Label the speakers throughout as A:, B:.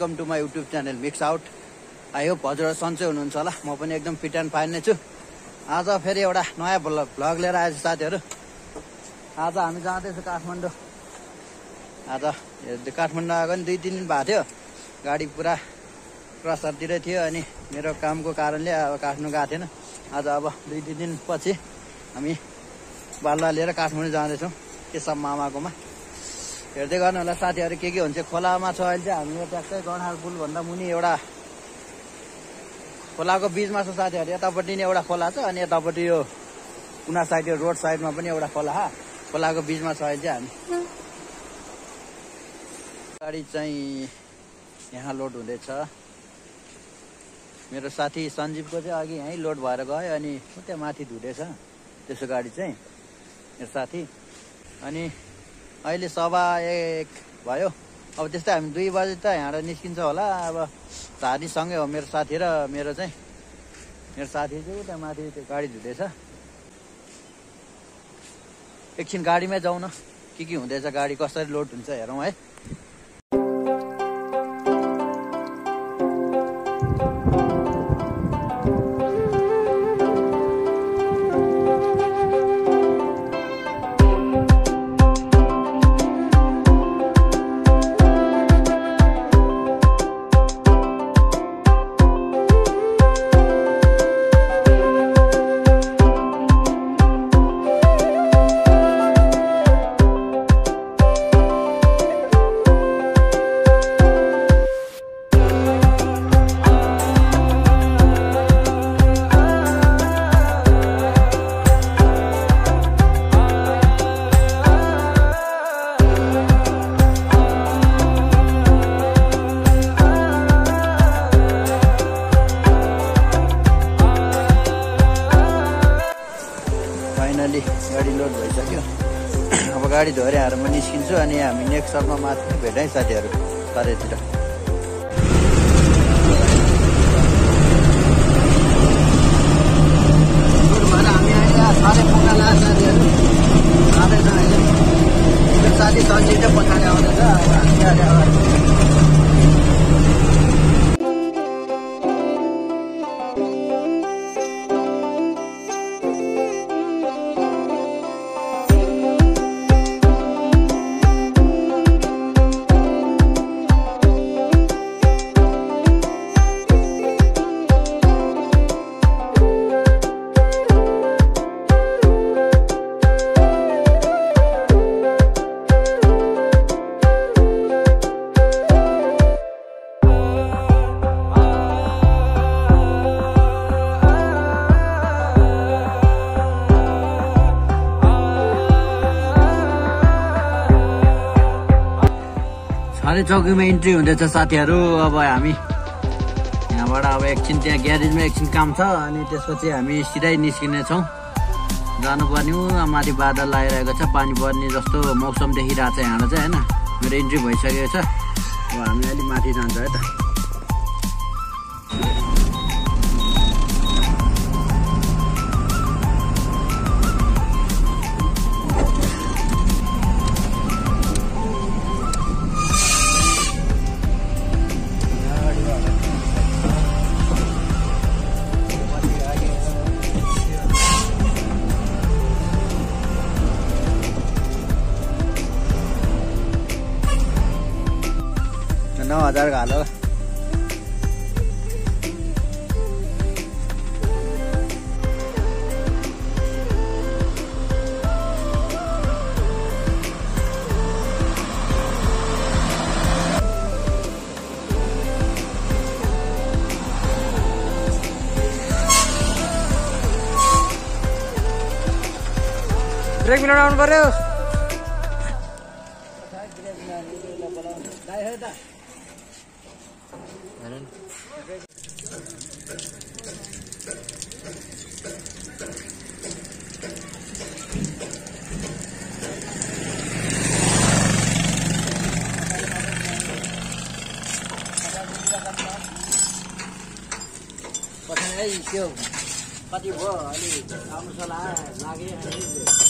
A: Welcome to my YouTube channel mix out I hope हजुर सन्चै हुनुहुन्छ होला। म पनि एकदम फिट एन्ड फाइन नै छु। आज फेरि एउटा नयाँ भ्लग भ्लग लिएर आएछु साथीहरू। आज हामी जाँदैछौँ काठमाडौँ। आज काठमाडौँ आएको नि दुई तिन दिन भएको थियो। गाडी पुरा क्रसरतिरै थियो अनि मेरो कामको कारणले अब काट्नु गएको थिएन। आज अब दुई तिन दिनपछि हामी बालुवा लिएर काठमाडौँ जाँदैछौँ। केशव मामाकोमा। हेर्दै गर्नु होला साथीहरू के के हुन्छ? खोलामा छ अहिले चाहिँ हामी ट्याक्कै गणाल पुलभन्दा मुनि एउटा खोलाको बिचमा छ साथीहरू। यतापट्टि नै एउटा खोला छ अनि यतापट्टि यो कुना साइड यो रोड साइडमा पनि एउटा खोला हा खोलाको बिचमा छ अहिले चाहिँ हामी। गाडी चाहिँ यहाँ लोड हुँदैछ। मेरो साथी सञ्जीवको चाहिँ अघि यहीँ लोड भएर गयो अनि त्यहाँ माथि धुँदैछ। त्यसो गाडी चाहिँ मेरो साथी। अनि अहिले सभा एक भयो। अब त्यस्तै हामी दुई बजी त यहाँबाट निस्किन्छ होला। अब धारीसँगै हो मेरो साथी र मेरो चाहिँ। मेरो साथी चाहिँ उता माथि त्यो गाडी धुँदैछ। एकछिन गाडीमै जाउँ न के के हुँदैछ गाडी? कसरी लोड हुन्छ हेरौँ है। लोड भइसक्यो। अब गाडी धोएर आएर म निस्किन्छु अनि हामी नेक्स्ट सबमा माथि भेटौँ है साथीहरू तरेतिर। हामी अहिले साह्रै साथीहरू जाँदैछ अहिले। साथी चाहिँ पछाडि आउँदैछ अब हामी छारे चौकीमा इन्ट्री हुँदैछ साथीहरू अब हामी यहाँबाट अब एकछिन त्यहाँ ग्यारेजमा एकछिन काम छ अनि त्यसपछि हामी सिधै निस्किनेछौँ। जानुपर्ने हो माथि बादल आइरहेको छ पानी पर्ने जस्तो मौसम देखिरहेको छ यहाँबाट चाहिँ होइन? मेरो इन्ट्री भइसकेको छ। अब हामी अलिक माथि जान्छ है त।
B: ब्रेक मिलाउनु आउनु पर्यो।
A: त्यो कति भयो अलि राम्रो सल्लाह लागे पछाडि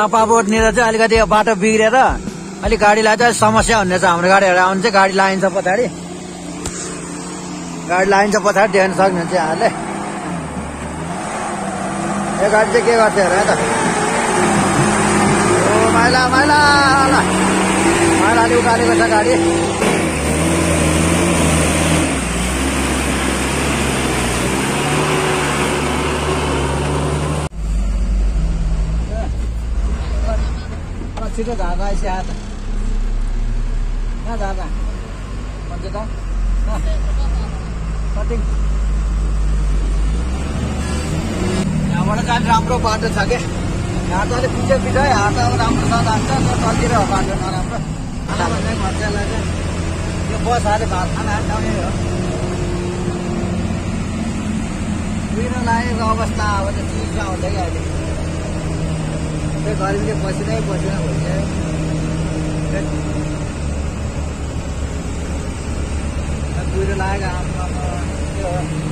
A: चापाबोटनिर चाहिँ अलिकति बाटो बिग्रेर अलिक गाडीलाई चाहिँ समस्या हुने छ। हाम्रो गाडीहरू आउनु चाहिँ गाडी लाइन्छ पछाडि। गाडी लाइन्छ पछाडि देख्न सक्नुहुन्छ यहाँहरूले। यो गाडी चाहिँ के गर्छ हेर त। ओ माइला माइला। माइलाले उकालेको छ गाडी। छिटो धागा आएछ आएर कहाँ धागा भन्छ त कटिङ यहाँबाट चाहिँ राम्रो बाटो छ क्या त अलिक पिछे पिछे त अब राम्रो छ बाटो नराम्रो खाना भन्दा चाहिँ यो बस हाले भात खाना खाने हो कुहिन लागेको अवस्था अब त चिज आउँछ क्या अहिले फिर बारिश के पहुँचने पहुँचना हो गया पूरे लाएगा हम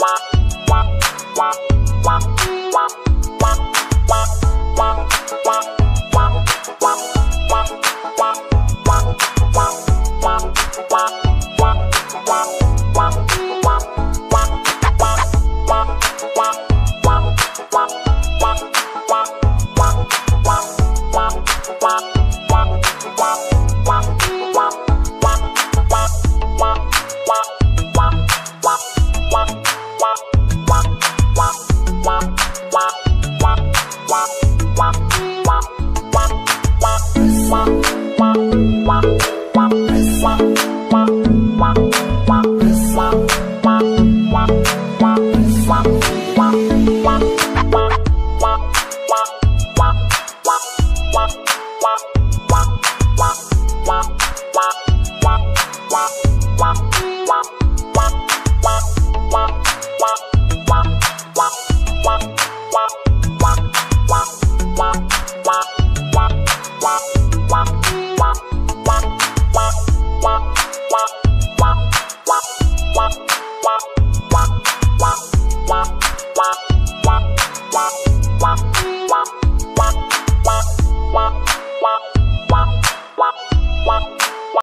A: Wow.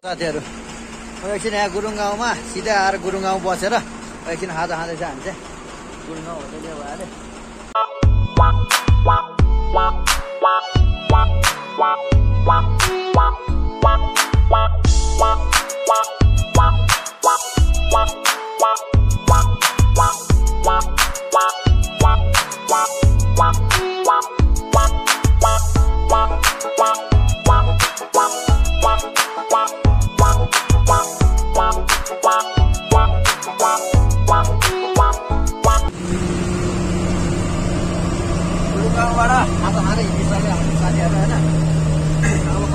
A: साथीहरू एकछिन यहाँ गुरुङ गाउँमा सिधै आएर गुरुङ गाउँ बसेर एकछिन खाजा खाँदैछ हामी चाहिँ गुरुङ गाउँ होटेलै भइहाल्यो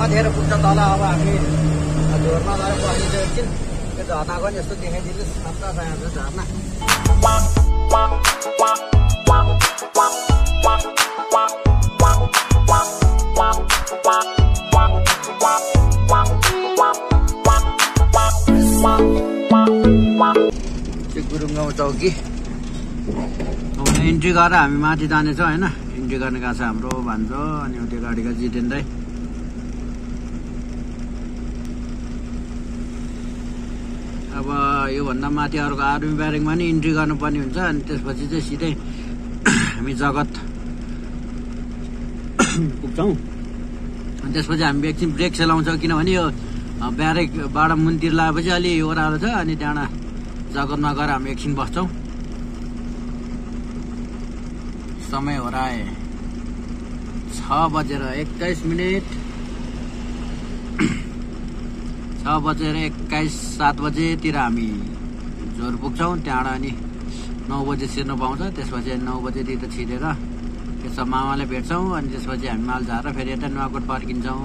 A: कतिखेर पुग्छ तल अब हामी झोरमा गएर बसिन्छ एकछिन त्यो यस्तो देखाइदिनुहोस् छ गुरुङ गाउँ चौकी। अब इन्ट्री गरेर हामी माथि जानेछौँ होइन? इन्ट्री गर्ने गएको छ हाम्रो भान्जो अनि त्यो गाडीको जितेन दाई अब योभन्दा माथि अर्को आर्मी ब्यारेकमा नि इन्ट्री गर्नुपर्ने हुन्छ अनि त्यसपछि चाहिँ सिधै हामी जगत पुग्छौँ। अनि त्यसपछि हामी एकछिन ब्रेक चलाउँछौँ किनभने यो ब्यारेकबाट मुनतिर लगाएपछि अलि ओह्रालो छ अनि त्यहाँबाट जगतमा गएर हामी एकछिन बस्छौँ। समय हो है छ बजेर एक्काइस मिनट। छ बजेर एक्काइस सात बजेतिर हामी झोर पुग्छौँ। त्यहाँबाट अनि नौ बजे छिर्नु पाउँछ। त्यसपछि नौ बजेतिर छिरेर त्यसो मामालाई भेट्छौँ अनि त्यसपछि हामी माल झारेर फेरि यता नुवाकोट फर्किन्छौँ।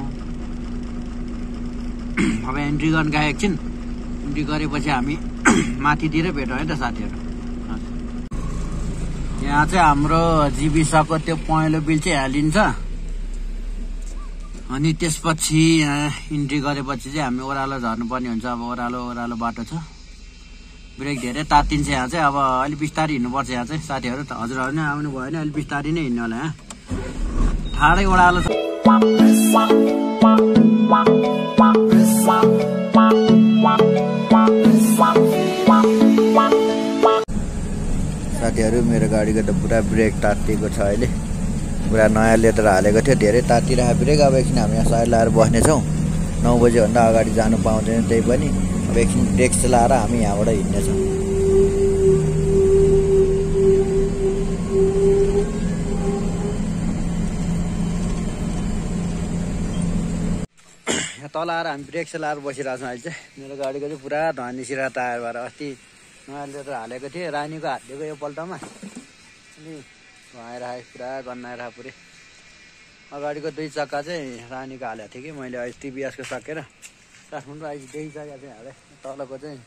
A: अब एन्ट्री गर्न गए एकछिन एन्ट्री गरेपछि हामी माथितिरै भेटौँ है त साथीहरू। यहाँ चाहिँ हाम्रो जीविसको त्यो पहेँलो बिल चाहिँ हालिन्छ। अनि त्यसपछि यहाँ इन्ट्री गरेपछि चाहिँ हामी ओह्रालो झर्नुपर्ने हुन्छ। अब ओह्रालो ओह्रालो बाटो छ। ब्रेक धेरै तात्तिन्छ यहाँ चाहिँ अब अलिक बिस्तारै हिँड्नुपर्छ यहाँ चाहिँ। साथीहरू हजुरहरू नै आउनु भयो भने अलिक बिस्तारै नै हिँड्नु होला यहाँ ठाडै ओह्रालो छ। साथीहरू मेरो गाडीको त पुरा ब्रेक तात्तिएको छ अहिले। पुरा नयाँ लेदर हालेको थियो धेरै तात्तिरहेको ब्रेक अब एकछिन हामी यहाँ साइड लाएर बस्नेछौँ। नौ बजीभन्दा अगाडि जानु पाउँदैन त्यही पनि। अब एकछिन ब्रेक चलाएर हामी यहाँबाट हिँड्नेछौँ। यहाँ तल आएर हामी ब्रेक चलाएर बसिरहेको छौँ अहिले चाहिँ। मेरो गाडीको चाहिँ पुरा धुवा निस्किरहेको टायर भएर अस्ति नयाँ लेदर हालेको थिएँ रानीको हालिदिएको यो पल्टमा। अनि आयो पुरा गन्नाएर आयो पुरै। अगाडिको दुई चक्का चाहिँ रानीको हालेको थिएँ कि मैले अहिले टिबिएसको सकेर काठमाडौँ अहिले दुई चक्का चाहिँ हालेँ। तलको चाहिँ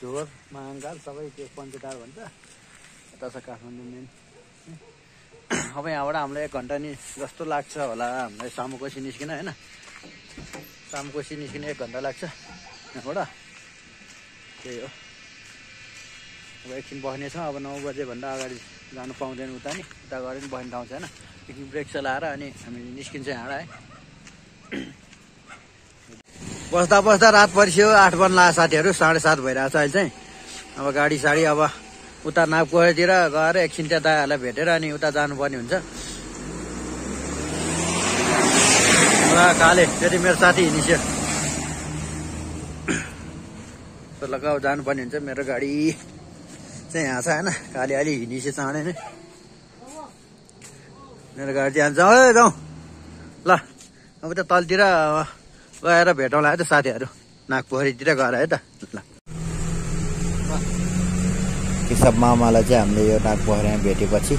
A: झोर महाङ्काल सबै त्यो पञ्चटार भन्छ। यता छ काठमाडौँ मेन अब यहाँबाट हामीलाई एक घन्टा नि जस्तो लाग्छ होला। हामीलाई सामुकोसी निस्किन होइन? सामुकोसी निस्किन एक घन्टा लाग्छ यहाँबाट। त्यही हो। अब एकछिन बस्नेछौँ अब नौ बजेभन्दा अगाडि। जानु पाउँदैन उता नि। उता गएर पनि बस्ने ठाउँ छैन एकछिन ब्रेक चलाएर अनि हामी निस्किन्छौँ यहाँबाट है। बस्दा बस्दा रात परिसक्यो। आठ बन लाग्यो साथीहरू। साढे सात भइरहेको छ अहिले चाहिँ। अब गाडी साडी अब उता नागपोखरीतिर गएर एकछिन त्यहाँ दायाहरूलाई भेटेर अनि उता जानुपर्ने हुन्छ। काले फेरि मेरो साथी हिँडिस्यो लगाउ जानुपर्ने हुन्छ। मेरो गाडी। चाहिँ यहाँ छ होइन। काले अलि हिँडिसो चाँडै नै। मेरो गाडी चाहिँ जाउँ है जाउँ। ल अब त तलतिर गएर भेटौँला है त साथीहरू। नागपोखरीतिर गएर है त। ल। केशव मामालाई चाहिँ हामीले यो नागपोखरीमा भेटेपछि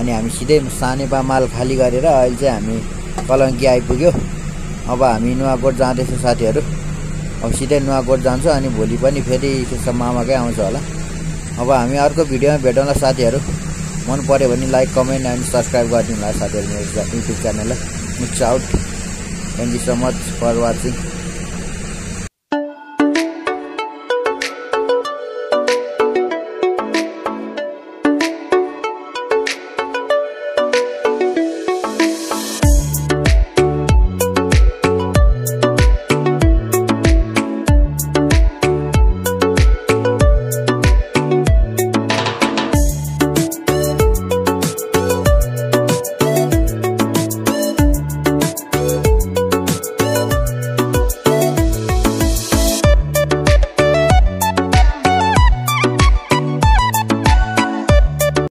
A: अनि हामी सिधै सानेपा माल खाली गरेर अहिले चाहिँ हामी कलङ्की आइपुग्यो। अब हामी नुवाकोट जाँदैछौँ साथीहरू। अब सिधै नुवाकोट जान्छु अनि भोलि पनि फेरि त्यसो मामाकै आउँछ होला। अब हामी अर्को भिडियोमा भेटौँला साथीहरू। मन पऱ्यो भने लाइक कमेन्ट एन्ड सब्सक्राइब गरिदिनु होला साथीहरू मेरो युट्युब च्यानललाई mix out thank you so much for watching